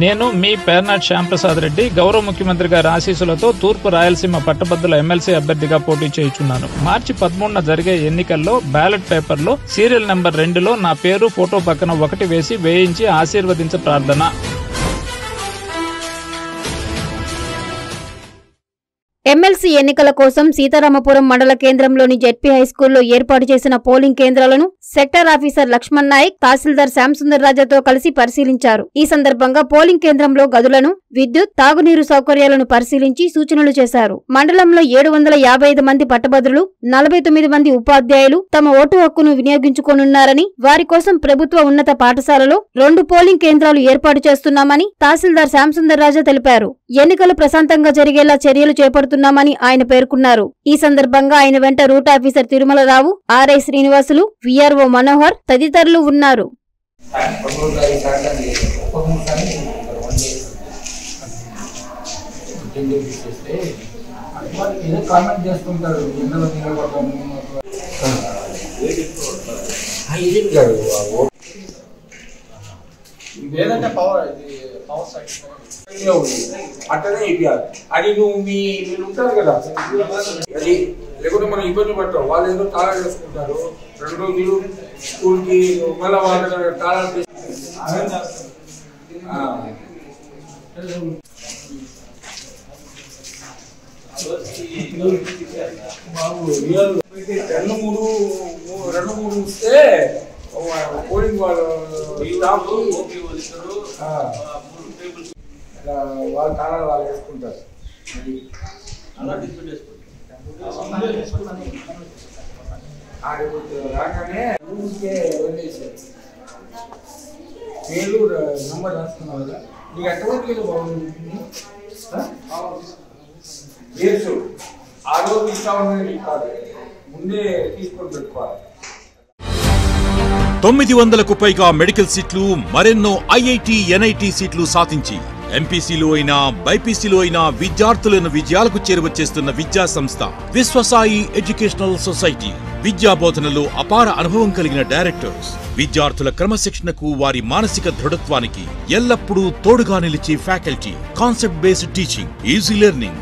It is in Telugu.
నేను మీ పేర్నాట్ శ్యాంప్రసాద్ రెడ్డి గౌరవ ముఖ్యమంత్రి గారి ఆశీస్సులతో తూర్పు రాయలసీమ పట్టభద్రుల ఎమ్మెల్సీ అభ్యర్థిగా పోటీ చేయుచున్నాను. మార్చి పదమూడున జరిగే ఎన్నికల్లో బ్యాలెట్ పేపర్లో సీరియల్ నెంబర్ రెండులో నా పేరు ఫోటో పక్కన ఒకటి వేసి వేయించి ఆశీర్వదించ ప్రార్థన. ఎమ్మెల్సీ ఎన్నికల కోసం సీతారామపురం మండల కేంద్రంలోని జెడ్పీ హైస్కూల్లో ఏర్పాటు చేసిన పోలింగ్ కేంద్రాలను సెక్టర్ ఆఫీసర్ లక్ష్మణ్ నాయక్ తహసీల్దార్ శ్యాంసుందర్ రాజాతో కలిసి పరిశీలించారు. ఈ సందర్భంగా పోలింగ్ కేంద్రంలో గదులను విద్యుత్ తాగునీరు సౌకర్యాలను పరిశీలించి సూచనలు చేశారు. మండలంలో ఏడు వందల యాభై ఐదు మంది పట్టభద్రులు నలభై తొమ్మిది మంది ఉపాధ్యాయులు తమ ఓటు హక్కును వినియోగించుకోనున్నారని వారి కోసం ప్రభుత్వ ఉన్నత పాఠశాలలో రెండు పోలింగ్ కేంద్రాలు ఏర్పాటు చేస్తున్నామని తహసీల్దార్ శ్యాంసుందర్ రాజా తెలిపారు. ఎన్నికలు ప్రశాంతంగా జరిగేలా చర్యలు చేస్తున్నామని ఆయన పేర్కొన్నారు. ఈ సందర్భంగా ఆయన వెంట route officer Tirumalarao RI Srinivasulu VRO Manohar తదితరులు ఉన్నారు. లేదంటే పవర్ ఇది. అట్లనే ఇవ్వాలి అది నువ్వు మీ మీరు ఉంటారు కదా అది లేకుంటే మనం ఇబ్బంది పడతాం వాళ్ళు ఏదో తాళాలు చేసుకుంటారు రెండు రోజులు స్కూల్కి మళ్ళీ వాళ్ళ తాళాలు బాబు రెండు మూడు రెండు మూడు వస్తే పోలింగ్ వాళ్ళు వాళ్ళ తాళాలు వాళ్ళు వేసుకుంటారు. ఆడ రాగానే ఊరికే వదిలేసారు పేరు నంబర్ రాసుకున్నావు కదా నీకు బాగుంది. వేసు ఆ రోజు కాదు. ముందే తీసుకొని పెట్టుకోవాలి. తొమ్మిది వందలకు పైగా మెడికల్ సీట్లు మరెన్నో ఐఐటి ఎన్ఐటి సీట్లు సాధించి ఎంపీసీలో అయినా బైపీసీలో అయినా విద్యార్థులను విజయాలకు చేరువచ్చేస్తున్న విద్యా సంస్థ విశ్వసాయి ఎడ్యుకేషనల్ సొసైటీ. విద్యా బోధనలో అపార అనుభవం కలిగిన డైరెక్టర్స్. విద్యార్థుల క్రమశిక్షణకు వారి మానసిక దృఢత్వానికి ఎల్లప్పుడూ తోడుగా నిలిచే faculty. Concept based teaching. Easy learning.